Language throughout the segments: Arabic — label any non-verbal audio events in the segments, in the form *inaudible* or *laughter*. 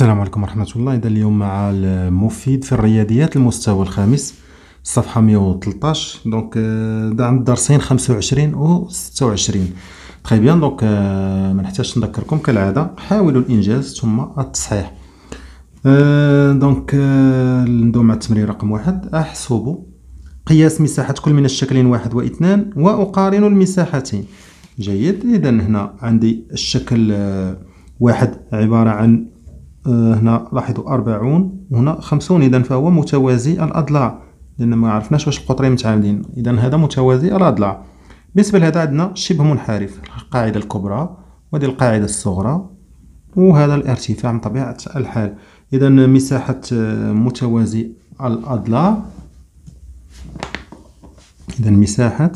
السلام عليكم ورحمة الله. إذا اليوم مع المفيد في الرياضيات المستوى الخامس صفحة 113 donc آه، دعم الدرسين 25 و 26 très bien donc آه، ما نحتاجش نذكركم كالعادة. حاولوا الإنجاز ثم التصحيح. آه، donc ندوم مع التمرين رقم واحد. أحسب قياس مساحة كل من الشكلين واحد واثنان وأقارن المساحتين. جيد. إذا هنا عندي الشكل واحد عبارة عن آه، هنا لاحظوا أربعون وهنا خمسون. إذا فهو متوازي الأضلاع لأن ما عرفناش واش القطرين متعامدين إذا هذا متوازي الأضلاع. بالنسبة لهذا عندنا شبه منحرف القاعدة الكبرى وهذه القاعدة الصغرى وهذا الارتفاع من طبيعة الحال. إذا مساحة آه، متوازي الأضلاع. إذا مساحة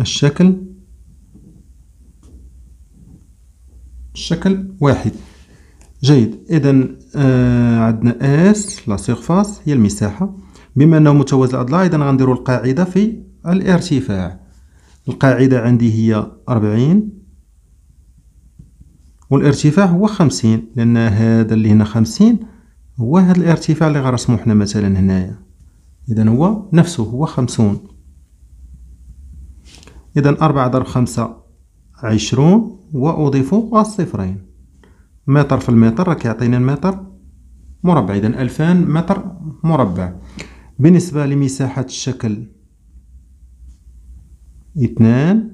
الشكل شكل واحد. جيد. اذا آه عندنا S la surface هي المساحة. بما أنه متوازي الاضلاع اذا غنديروا القاعدة في الارتفاع. القاعدة عندي هي 40 والارتفاع هو 50 لأن هذا اللي هنا 50 هو هذا الارتفاع اللي غنرسمو حنا مثلا هنايا. اذا هو نفسه هو 50 اذا 4 ضرب 5 20 وأضيف الصفرين. متر في المتر راك يعطينا المتر. مربع إذا ألفان متر مربع. بالنسبة لمساحة الشكل اثنان.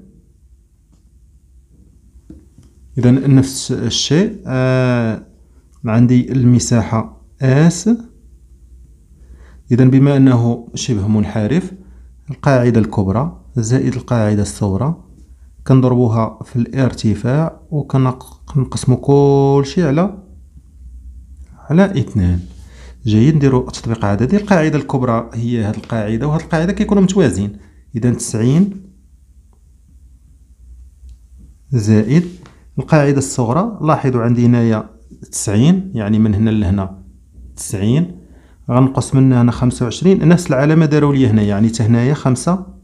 إذا نفس الشيء. آه عندي المساحة آس. إذا بما أنه شبه منحرف القاعدة الكبرى زائد القاعدة الصغرى. كنضربوها في الارتفاع وكنقسمو كلشي على على اثنان جيد نديرو تطبيق عددي. القاعدة الكبرى هي هاد القاعدة وهاد القاعدة كيكونوا متوازين. إذا تسعين زائد القاعدة الصغرى. لاحظوا عندي هنايا تسعين يعني من هنا لهنا تسعين. غنقص من هنا خمسة وعشرين. نفس العلامة داروا لي هنا يعني حتى هنايا خمسة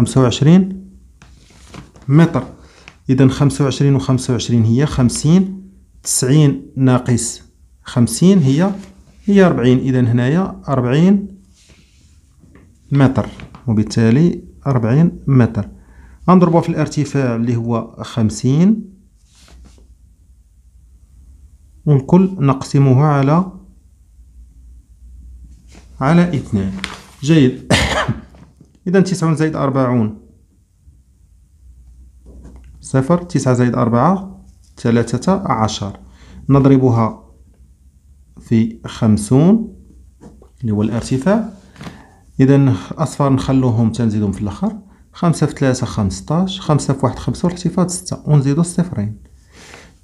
خمسة وعشرين متر. إذا خمسة وعشرين وخمسة وعشرين هي خمسين تسعين ناقص خمسين هي هي ربعين إذا هنايا أربعين متر وبالتالي أربعين متر. غنضربو في الارتفاع اللي هو خمسين. والكل نقسمه على على اثنان جيد. إذا تسعون زائد أربعون. صفر تسعة زائد أربعة ثلاثة عشر. نضربها في خمسون اللي هو الارتفاع. إذا أصفار نخلوهم تنزيدهم في الآخر. خمسة في ثلاثة خمسطاش. خمسة في واحد خمسة والارتفاع ستة. ونزيدو الصفرين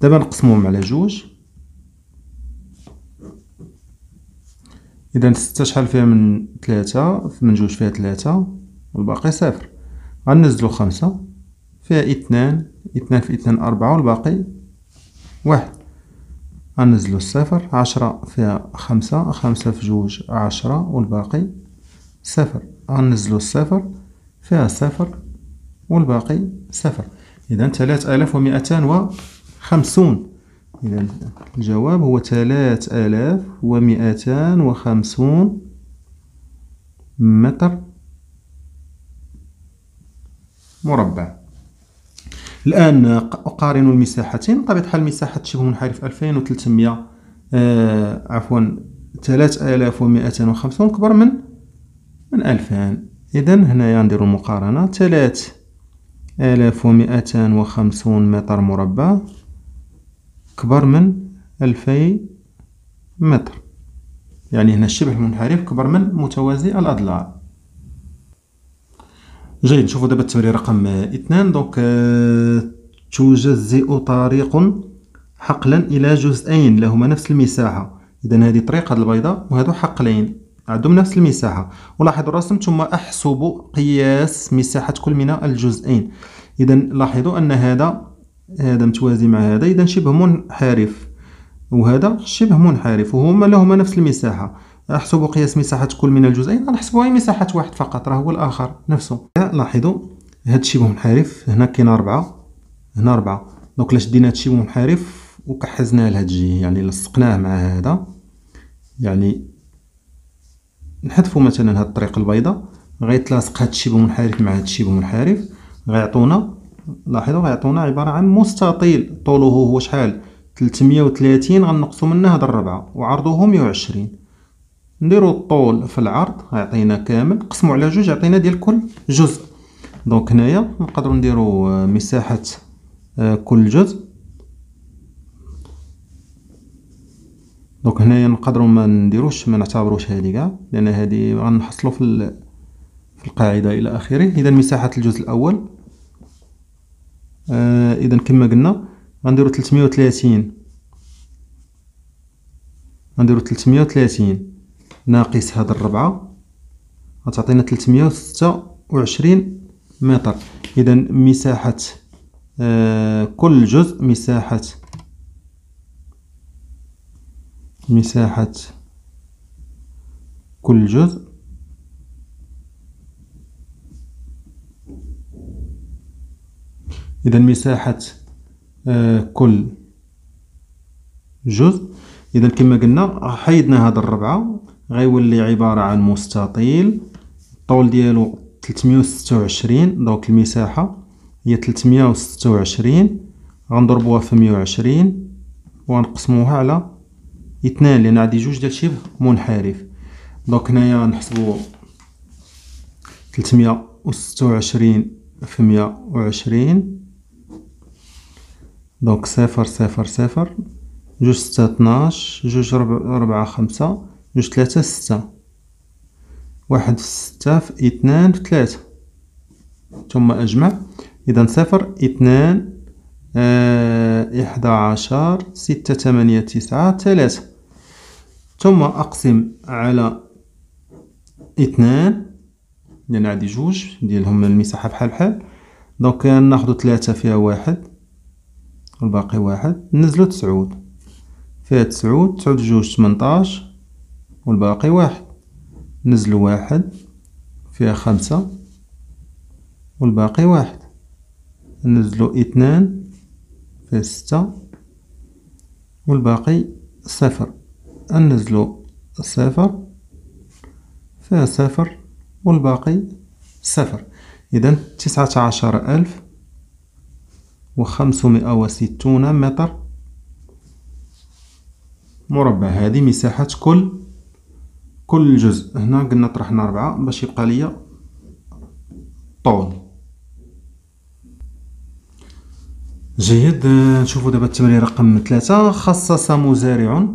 دابا نقسموهم على جوج. إذا ستة شحال فيها من ثلاثة؟ من جوج فيها ثلاثة. والباقي صفر. غنزلو خمسة فيها اثنان اثنان في اثنان أربعة والباقي واحد. غنزلو الصفر عشرة فيها خمسة خمسة في جوج عشرة والباقي صفر. غنزلو الصفر فيها صفر والباقي صفر. إذا تلات آلاف ومئتان وخمسون. إذا الجواب هو تلات آلاف ومئتان وخمسون متر. مربع. الآن أقارن المساحتين. بطبيعة الحال مساحة شبه منحرف 2300 آه عفوا 3250 كبر من من 2000 إذا هنايا نديرو المقارنة 3250 متر مربع كبر من 2000 متر. يعني هنا الشبه المنحرف كبر من متوازي الأضلاع. جيد نشوفوا دابا التمرين رقم اثنان. دونك آه، تجزئ طريق حقلا إلى جزئين لهما نفس المساحة. اذا هذه طريق هذه البيضاء وهذو حقلين عندهم نفس المساحة. ولاحظوا الرسم ثم أحسب قياس مساحة كل من الجزئين. اذا لاحظوا أن هذا هذا متوازي مع هذا. اذا شبه منحرف. وهذا شبه منحرف وهما لهما نفس المساحة. أحسب قياس مساحة كل من الجزئين غنحسبوها مساحة واحد فقط راه هو الآخر نفسه. لاحظوا هاد الشبه منحرف هنا كاين أربعة هنا أربعة. دونك الا شدينا هادشي بمنحرف وكحزناه لهاد الجهة يعني لصقناه مع هذا. يعني نحذفو مثلا هاد الطريق البيضاء غيتلاصق هادشي بمنحرف مع هادشي بمنحرف غيعطونا لاحظوا غيعطونا عبارة عن مستطيل. طوله هو شحال؟ تلتمية وتلاتين غنقصو منه هاد الربعة وعرضه مية وعشرين نديرو الطول في العرض غيعطينا كامل. نقسمو على جوج يعطينا ديال كل جزء. donc هنايا نقدرو نديرو مساحة كل جزء. donc هنايا نقدروا ما نديروش ما نعتبروش هذه كاع لأن هذه غنحصلوا في في القاعدة إلى آخره. إذا مساحة الجزء الأول آه إذا كما قلنا غنديرو 330 غنديرو 330 ناقص هاد الربعة. غتعطينا 326 متر. إذا مساحة آه كل جزء مساحة مساحة كل جزء إذا مساحة آه كل جزء. إذا كما قلنا حيدنا هاد الربعة. غيولي عبارة عن مستطيل. الطول ديالو تلتمية وستة وعشرين donc المساحة هي تلتمية وستة وعشرين. غنضربوها في مية وعشرين وغنقسموها على اثنان لأن عندي جوج ديال شبه منحرف. donc هنايا نحسبو تلتمية وستة وعشرين في مية وعشرين. دونك صفر صفر صفر. جوج ستة اثناش جوج ربعة خمسة. جوج ثلاثة ستة. واحد في ستة في اثنان في ثلاثة ثم أجمع. إذا صفر اثنان آه، إحدى عشر ستة ثمانية تسعة ثلاثة ثم أقسم على اثنان. لأن عندي جوج ديالهم المساحة بحال بحال. دونك ناخدو ثلاثة فيها واحد. والباقي واحد. نزلو تسعود. فيها تسعود تسعود جوج تمنطاش. والباقي واحد. نزلو واحد فيها خمسة والباقي واحد. نزلو اثنان فيه ستة والباقي صفر. ننزلو صفر فيها صفر والباقي صفر. إذا تسعة عشر ألف وخمسمائة وستون متر. مربع. هذه مساحة كل كل جزء. هنا قلنا طرحنا ربعة باش يبقى ليا طول. جيد. نشوفوا دابا التمرين رقم ثلاثة خصص مزارع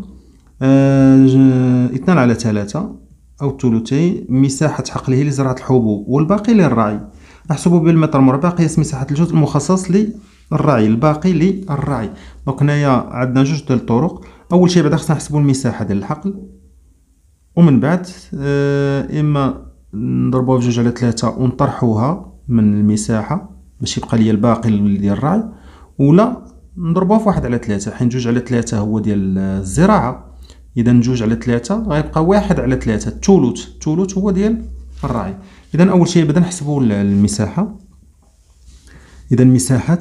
آه، اثنان على ثلاثة أو ثلثي مساحة حقله لزراعة الحبوب والباقي للرعي. أحسب بالمتر مربع قياس مساحة الجزء المخصص للرعي الباقي للرعي. دونك هنايا عندنا جوج ديال الطرق. أول شيء بعدا خصنا نحسبو المساحة ديال الحقل. ومن بعد آه، إما نضربوها في جوج على ثلاثة ونطرحوها من المساحة باش يبقى ليا الباقي ديال الرعي ولا نضربوها في واحد على ثلاثة حين جوج على ثلاثة هو ديال الزراعة. إذا جوج على ثلاثة غيبقى واحد على ثلاثة الثلث الثلث هو ديال الراعي إذا أول شيء بدا نحسبو المساحة. إذا مساحة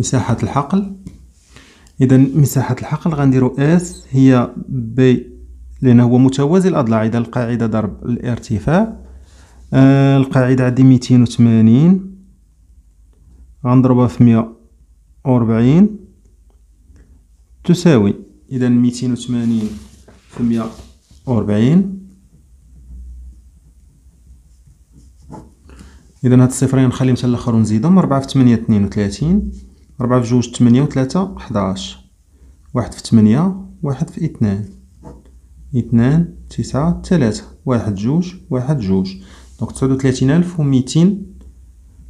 مساحة الحقل. إذا مساحة الحقل غنديرو إس هي بي لأنه هو متوازي الأضلاع إذا القاعدة ضرب الارتفاع. آه القاعدة عندي ميتين وثمانين غنضربها في مية وربعين تساوي إذا ميتين وثمانين في مية وربعين إذا هاد الصفرين نخليهم حتى الآخر ونزيدهم ربعة في تمنية اثنين وثلاثين. ربعة في جوج تمنية وثلاثة حداش. واحد في تمنية واحد في اثنان. اثنان تسعة ثلاثة واحد جوج واحد جوج. دونك تسعود وثلاثين ألف وميتين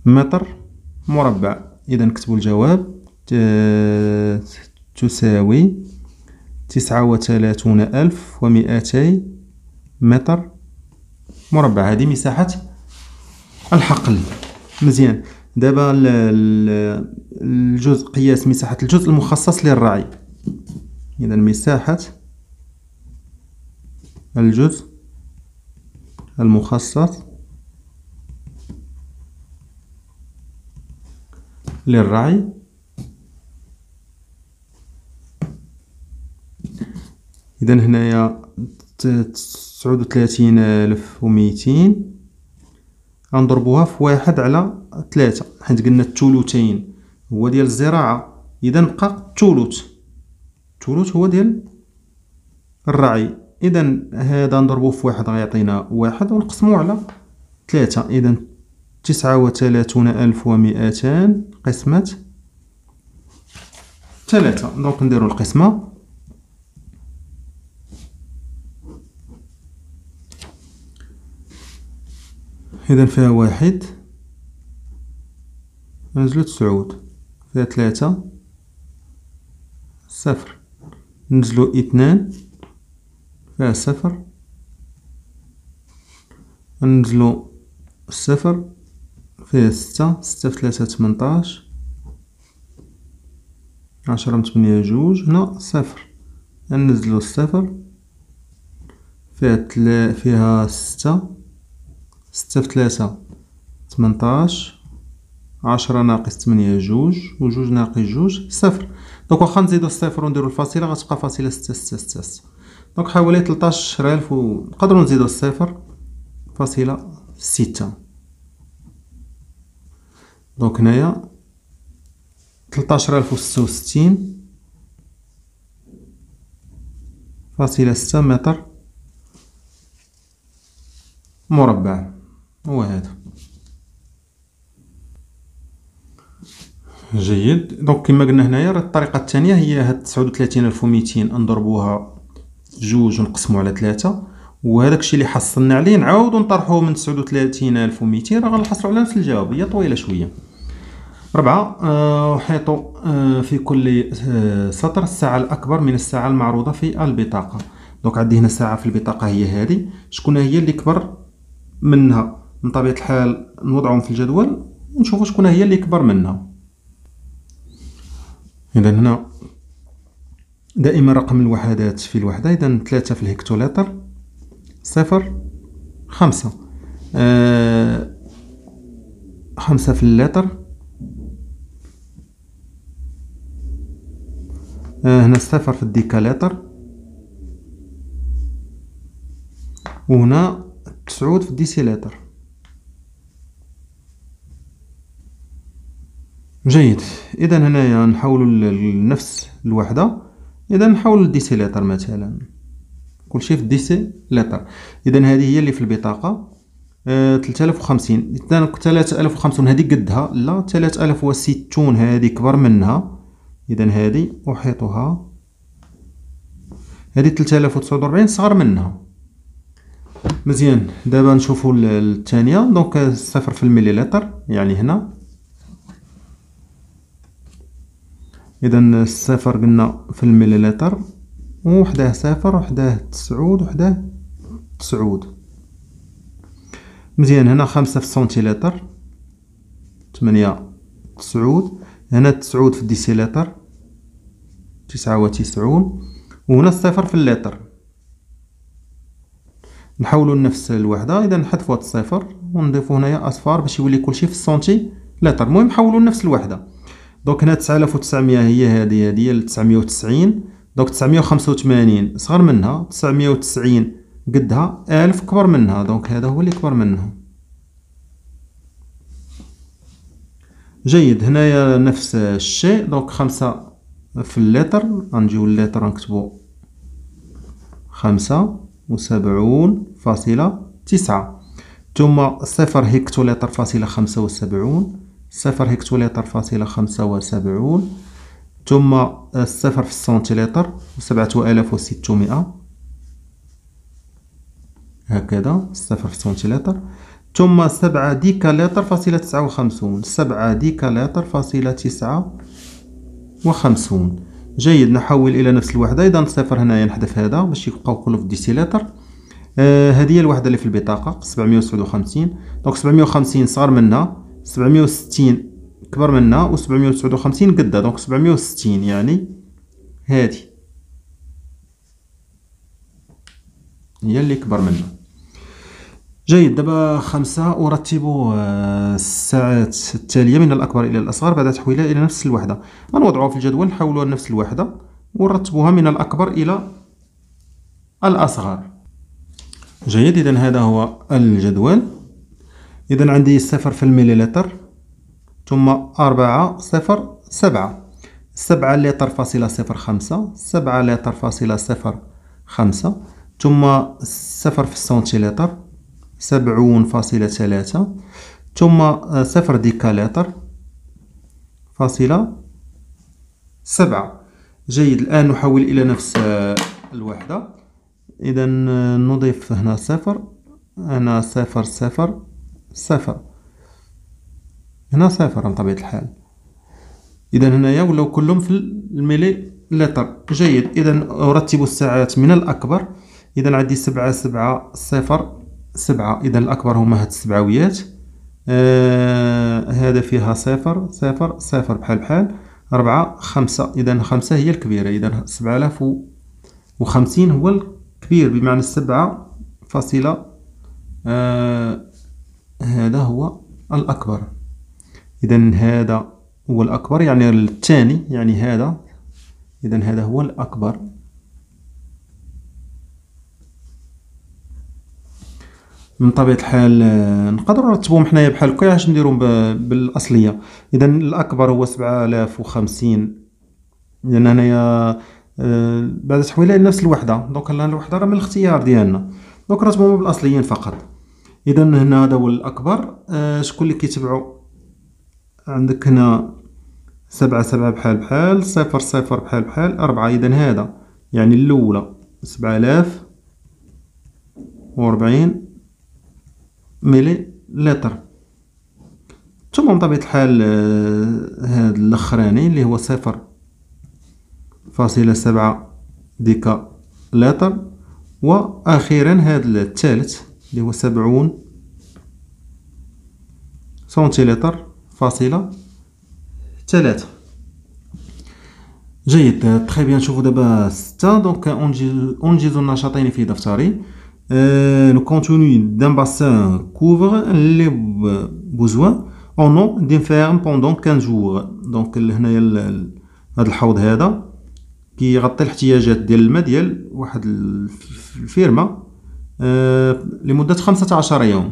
متر مربع. إذا نكتبو الجواب. تساوي تسعة وثلاثون ألف ومئتي متر مربع. هذه مساحة الحقل. مزيان. دابا الجزء قياس مساحة الجزء المخصص للرعي إذا مساحة الجزء المخصص للرعي إذا هنايا تسعود وثلاثين ألف وميتين. غنضربوها في واحد على ثلاثة حيت قلنا الثلثين هو ديال الزراعة إذا بقى الثلث. الثلث هو ديال الرعي. إذا هذا نضربوه في واحد غيعطينا واحد ونقسمو على ثلاثة. إذا تسعة وثلاثون ألف ومئتان قسمة ثلاثة. دونك نديرو القسمة. إذا فيها واحد نزلو تسعود. فيها ثلاثة صفر. نزلو اثنان. فيها صفر. ننزلو صفر. فيها ستة. ستة في ثلاثة تمنطاش. عشرة من تمنية جوج. هنا صفر. ننزلو الصفر فيها تلا فيها ستة. ستة في ثلاثة تمنطاش. عشرة ناقص تمنية جوج وجوج ناقص جوج صفر. donc واخا نزيدو الصفر ونديرو الفاصلة غتبقى فاصلة ستة ستة ستة donc حوالي تلطاش ألف و نقدرو نزيدو الصفر فاصلة ستة. donc هنايا تلطاش ألف و ستة وستين فاصلة ستة متر مربع. هو هذا. جيد. donc كما قلنا هنايا راه الطريقة الثانية هي هاد 39200 نضربوها جوج ونقسمو على ثلاثة وهذاك الشيء اللي حصلنا عليه نعاودو نطرحوه من 39200 راه غنحصلوا على نفس الجواب هي طويلة شوية. ربعة أه حيطوا أه في كل أه سطر الساعة الأكبر من الساعة المعروضة في البطاقة. دونك عندي هنا الساعة في البطاقة هي هذه. شكون هي اللي كبر منها؟ من طبيعة الحال نوضعهم في الجدول ونشوفوا شكون هي اللي كبر منها. إذا هنا دائما رقم الوحدات في الوحدة إذا ثلاثة في الهكتولتر صفر خمسة. آه خمسة في اللتر. آه هنا صفر في الديكالتر وهنا تسعود في الديسيلتر جيد. اذا هنايا نحولوا لنفس الوحدة. اذا نحولوا للديسيليتر مثلا. كلشي في الديسيليتر اذا هذه هي اللي في البطاقة. آه 3050 اذا 3050 هذه قدها. لا 3060 هذه كبر منها. اذا هذه أحيطها. هذه 3049 صغر منها. مزيان. دابا نشوفوا الثانية. donc صفر في المليلتر يعني هنا. اذا الصفر قلنا في المليلتر وحداه صفر وحداه تسعود وحداه تسعود. مزيان هنا خمسة في السنتيلتر تمنية تسعود هنا تسعود في الديسيلتر تسعة وتسعون وهنا الصفر في اللتر نحولو لنفس الوحدة إذا نحذفو هاد الصفر ونضيفو هنايا أصفار باش يولي كلشي في السنتي لتر المهم نحولو لنفس الوحدة. donc هنا 9900 هي هذه هذه ل 990 donc 985 صغر منها 990 قدها 1000 كبر منها. donc هذا هو اللي كبر منها جيد هنايا نفس الشيء. donc خمسة في اللتر غنجيو اللتر نكتبو خمسة وسبعون فاصلة تسعة. ثم صفر هكتولتر فاصلة خمسة وسبعون. صفر هكتولتر فاصلة خمسة وسبعون ثم الصفر في السنتيلتر سبعة آلاف وستمائة. هكذا الصفر في السنتيلتر ثم سبعة ديكالتر فاصلة تسعة وخمسون سبعة ديكالتر فاصلة تسعة وخمسون. جيد نحول إلى نفس الوحدة. إذا صفر هنايا نحذف هذا باش يبقاو كله في الديسيلتر آه هذه هي الوحدة اللي في البطاقة سبعمية وسبعة وخمسين. donc سبعمية وخمسين صغر منها سبعمية وستين كبر منها و سبعمية وتسعود وخمسين قدها donc سبعمية وستين يعني هادي. هي اللي كبر منها جيد دابا خمسة أرتب آه، السعات التالية من الأكبر إلى الأصغر بعد تحويلها إلى نفس الوحدة. غنوضعوها في الجدول نحولوها لنفس الوحدة ونرتبوها من الأكبر إلى الأصغر. جيد إذا هذا هو الجدول. إذا عندي صفر في المليلتر ثم أربعة صفر سبعة. سبعة لتر فاصلة صفر خمسة سبعة لتر فاصلة صفر خمسة ثم صفر في السنتيلتر سبعون فاصلة ثلاثة ثم صفر ديكالتر فاصلة سبعة. جيد الآن نحول إلى نفس الوحدة. إذا نضيف هنا صفر هنا صفر صفر صفر هنا صفر بطبيعة الحال. إذا هنايا ولاو كلهم في الميلي لتر جيد. إذا أرتب الساعات من الأكبر. إذا عندي سبعة سبعة صفر سبعة. إذا الأكبر هما هاد السبعويات. آه هذا فيها صفر صفر صفر بحال بحال. ربعة خمسة. إذا خمسة هي الكبيرة. إذا سبعة آلاف وخمسين هو الكبير. بمعنى السبعة فاصلة آه هذا هو الأكبر. إذا هذا هو الأكبر يعني الثاني يعني هذا. إذا هذا هو الأكبر. من طبيعة الحال آه، نقدروا نرتبوهم حنايا بحال هكا اش نديرو بالأصلية. اذا الأكبر هو سبعة آلاف وخمسين. لأن هنايا آه، بعد تحويلها نفس الوحدة. donc الوحدة راه من الاختيار ديالنا. donc نرتبوهم بالأصليين فقط. اذا هنا هذا هو الأكبر آه، شكون اللي كيتبعو؟ عندك هنا سبعة سبعة بحال بحال صفر صفر بحال بحال أربعة. إذا هذا يعني الأولى سبعة آلاف وربعين ميلي لتر. ثم بطبيعة الحال آه، هاد الأخراني اللي هو صفر فاصلة سبعة ديكا لتر. وأخيرا هاد الثالث اللي هو سبعون سنتيلتر فاصلة ثلاثة جيد. très bien نشوفو دابا ستة donc أنجز النشاطين في دفتري le contenu d'un bassin couvre les besoins en eau d'une ferme pendant 15 jours. donc هنايا هذا الحوض هذا كيغطي الاحتياجات ديال الماء ديال واحد الفيرما لمدة 15 يوم.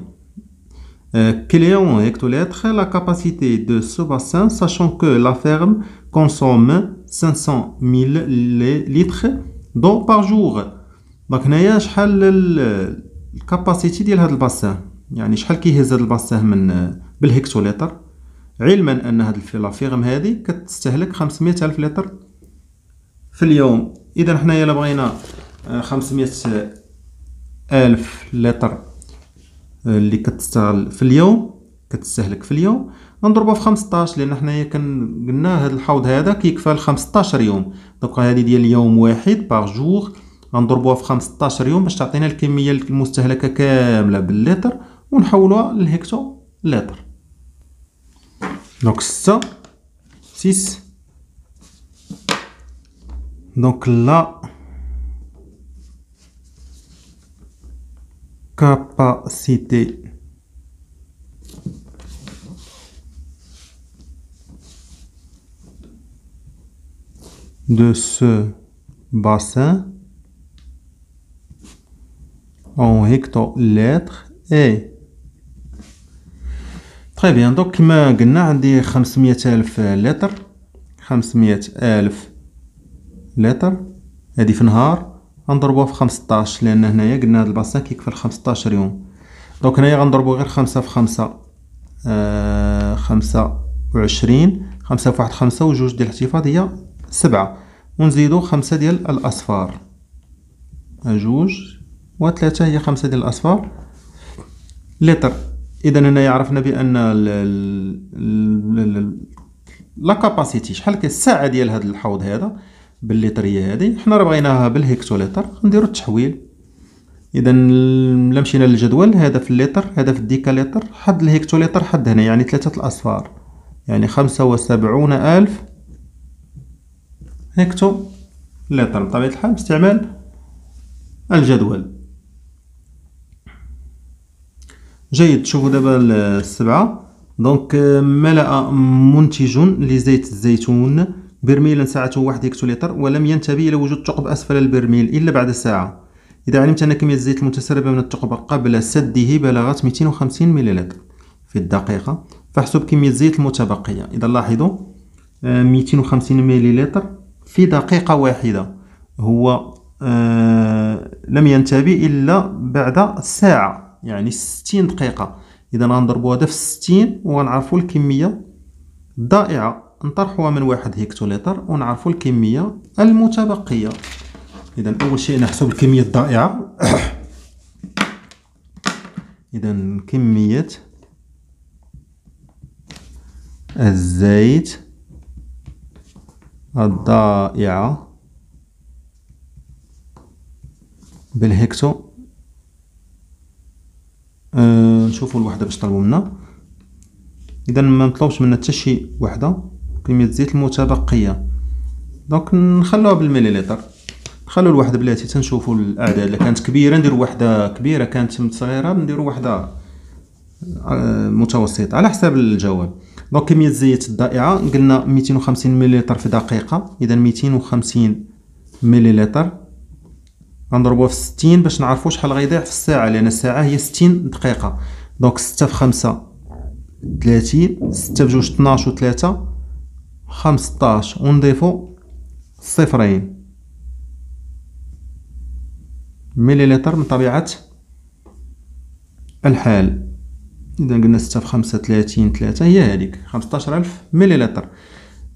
Calcule en hectolitres la capacité de ce bassin, sachant que la ferme consomme 500 000 litres d'eau par jour. donc هنايا شحال ال capacité ديال هذا ال bassin يعني شحال كيهز هذا ال bassin من بالهكتوليتر؟ علما أن هاد la ferme هادي كتستهلك 500 ألف لتر في اليوم. اذا حنايا إلا بغينا 500 ألف لتر اللي كتستغل في اليوم كتستهلك في اليوم. نضربها في 15 لأن حنايا قلنا هذا الحوض هذا كيكفى ل 15 يوم. donc هذه ديال يوم واحد par jour غنضربوها في 15 يوم باش تعطينا الكمية المستهلكة كاملة باللتر ونحولوها للهكتو لتر. donc 6 6 دونك لا. capacité de ce bassin en hectolitres et très bien donc كما قلنا عندي 500 ألف لتر 500 ألف لتر هذه في نهار غنضربوها في 15 لأن هنايا قلنا هاد الباسان كيكفي 15 يوم دونك هنايا غنضربو غير خمسة في خمسة آه خمسة وعشرين خمسة في واحد خمسة وجوج ديال الاحتفاظ هي سبعة. ونزيدو خمسة ديال الأصفار. جوج وثلاثة هي خمسة ديال الأصفار. لتر. إذا هنايا عرفنا بأن la capacité شحال السعة ديال هذا الحوض هذا. بالليترية هذه. حنا راه بغيناها بالهكتوليتر نديرو التحويل. اذا ملا مشينا للجدول هذا في الليتر هذا في الديكاليتر حد الهكتوليتر حد هنا يعني ثلاثة الأصفار. يعني خمسة وسبعون ألف هكتو لتر بطبيعة الحال باستعمال الجدول. جيد. شوفوا دابا السبعة. دونك ملأ منتج لزيت الزيتون. برميلا سعته واحد هكتولتر ولم ينتبه إلى وجود ثقب أسفل البرميل إلا بعد ساعة إذا علمت أن كمية الزيت المتسربة من الثقب قبل سده بلغت 250 ملل في الدقيقة فاحسب كمية الزيت المتبقية. إذا لاحظوا 250 ملل في دقيقة واحدة. هو آه لم ينتبه إلا بعد ساعة يعني 60 دقيقة. إذا غنضربو هذا في 60 وغنعرفو الكمية الضائعة. نطرحوها من واحد هكتولتر ونعرفو الكمية المتبقية. إذا أول شيء نحسب الكمية الضائعة. *coughs* إذا كمية الزيت الضائعة بالهكتو أه نشوفوا الوحدة باش طلبوا منا. إذا ما نطلبش منا حتى شي وحدة. كمية الزيت المتبقية. donc نخلوها بالمليلتر نخلو الوحدة بلاتي تنشوفو الأعداد. إلا كانت كبيرة نديرو وحدة كبيرة كانت صغيرة نديرو وحدة آه، متوسطة على حساب الجواب. donc كمية الزيت الضائعة قلنا 250 مليلتر في دقيقة. إذا 250 مليلتر غنضربوها في 60 باش نعرفو شحال غيضيع في الساعة لأن الساعة هي 60 دقيقة. دونك 6 في 5 30 6 بجوج 12 و 3 15 ونضيفو صفرين. مليلتر من طبيعة الحال. إذا قلنا ستة في خمسة ثلاثين ثلاثة هي هذيك خمسطاش ألف مليلتر.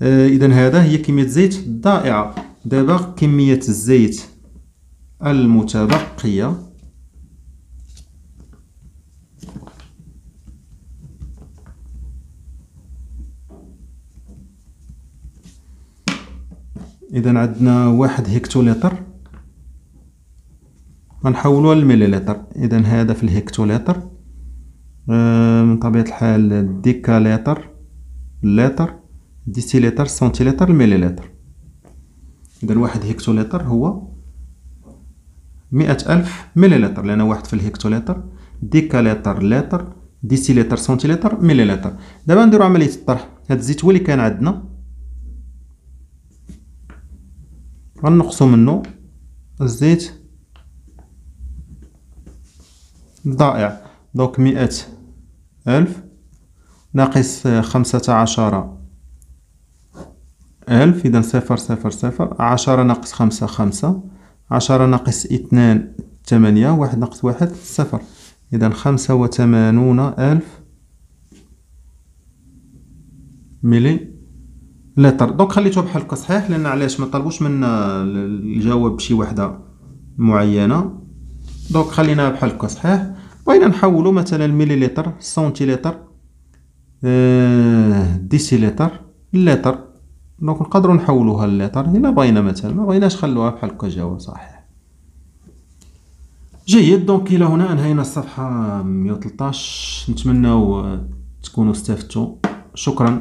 آه إذا هذا هي كمية الزيت الضائعة دابا كمية الزيت المتبقية إذا عندنا واحد هكتولتر غنحولوها للمليلتر إذا هذا في الهكتولتر آه، من طبيعة الحال ديكالتر لتر ديسيلتر سنتيلتر المليلتر إذا واحد هكتولتر هو مئة ألف مليلتر لأن واحد في الهكتولتر ديكالتر لتر ديسيلتر سنتيلتر مليلتر دابا نديرو عملية الطرح. هاد الزيت هو اللي كان عندنا. غنقصو منو؟ الزيت. ضائع. donc مئة ألف. ناقص خمسة عشر ألف. إذا صفر صفر صفر. عشرة ناقص خمسة خمسة. عشرة ناقص اثنان ثمانية. واحد ناقص واحد صفر. إذا خمسة وثمانون ألف ملي لتر donc خليته بحال هكا صحيح لأن علاش ما طلبوش منا الجواب بشي وحدة معينة. donc خليناها بحال هكا صحيح. بغينا نحولو مثلا المليلتر سنتيلتر آه ديسيلتر لتر. donc نقدروا نحولوها للتر إلا بغينا مثلا ما بغيناش خلوها بحال هكا جواب صحيح. جيد. donc إلى هنا أنهينا الصفحة 113 نتمنى تكونوا استفدتوا. شكرا.